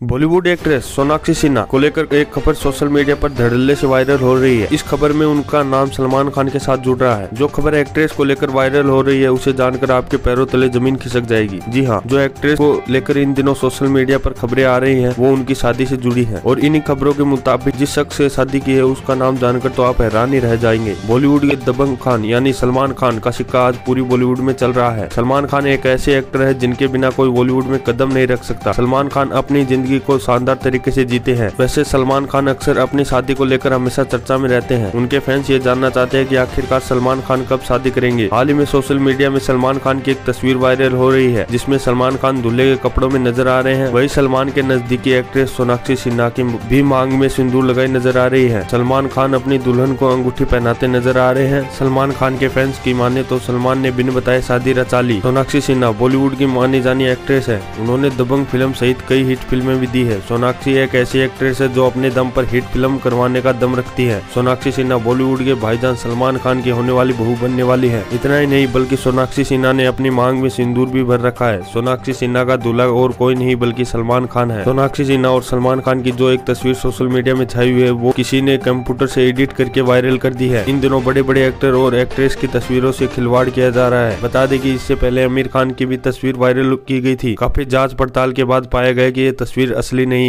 Bollywood actress Sonakshi Sinha को लेकर एक खबर सोशल मीडिया पर धड़ल्ले से वायरल हो रही है। इस खबर में उनका नाम सलमान खान के साथ जुड़ रहा है। जो खबर एक्ट्रेस को लेकर वायरल हो रही है, उसे जानकर आपके पैरों तले ज़मीन खिसक जाएगी। जी हाँ जो एक्ट्रेस को लेकर इन दिनों सोशल मीडिया पर खबरें आ रही है, वो उनकी शादी से जुड़ी है। और इन्हीं खबरों के मुताबिक जिस शख्स से शादी की है, उसका नाम जानकर तो आप हैरान ही रह जाएँगे। बॉलीवुड के दबंग खान यानी सलमान खान का सिक्का आज पूरी बॉलीवुड में चल रहा है। सलमान खान एक ऐसे एक्टर है जिनके बिना कोई बॉलीवुड में कदम नहीं रख सकता। सलमान खान अपनी ज़िंदगी को शानदार तरीके से जीते हैं। वैसे सलमान खान अक्सर अपनी शादी को लेकर हमेशा चर्चा में रहते हैं। उनके फैंस ये जानना चाहते हैं कि आखिरकार सलमान खान कब शादी करेंगे। हाल ही में सोशल मीडिया में सलमान खान की एक तस्वीर वायरल हो रही है, जिसमें सलमान खान दूल्हे के कपड़ों में नज़र आ रहे हैं। वही सलमान के नजदीकी एक्ट्रेस सोनाक्षी सिन्हा की भी मांग में सिंदूर लगाई नज़र आ रही है। सलमान खान अपनी दुल्हन को अंगूठी पहनाते नज़र आ रहे हैं। सलमान खान के फैंस की माने तो सलमान ने बिन बताए शादी रचा ली। सोनाक्षी सिन्हा बॉलीवुड की मानी जानी एक्ट्रेस है। उन्होंने दबंग फ़िल्म सहित कई हिट फ़िल्में भी दी है। सोनाक्षी एक ऐसी एक्ट्रेस है जो अपने दम पर हिट फ़िल्म करवाने का दम रखती है। सोनाक्षी सिन्हा बॉलीवुड के भाईजान सलमान खान की होने वाली बहू बनने वाली है। इतना ही नहीं, बल्कि सोनाक्षी सिन्हा ने अपनी मांग में सिंदूर भी भर रखा है। सोनाक्षी सिन्हा का दूल्हा और कोई नहीं, बल्कि सलमान खान है। सोनाक्षी सिन्हा और सलमान खान की जो एक तस्वीर सोशल मीडिया में छाई हुई है, वो किसी ने कंप्यूटर से एडिट करके वायरल कर दी है। इन दिनों बड़े बड़े एक्टर और एक्ट्रेस की तस्वीरों से खिलवाड़ किया जा रहा है। बता दें कि इससे पहले आमिर खान की भी तस्वीर वायरल की गई थी। काफ़ी जाँच पड़ताल के बाद पाया गया कि ये तस्वीर असली नहीं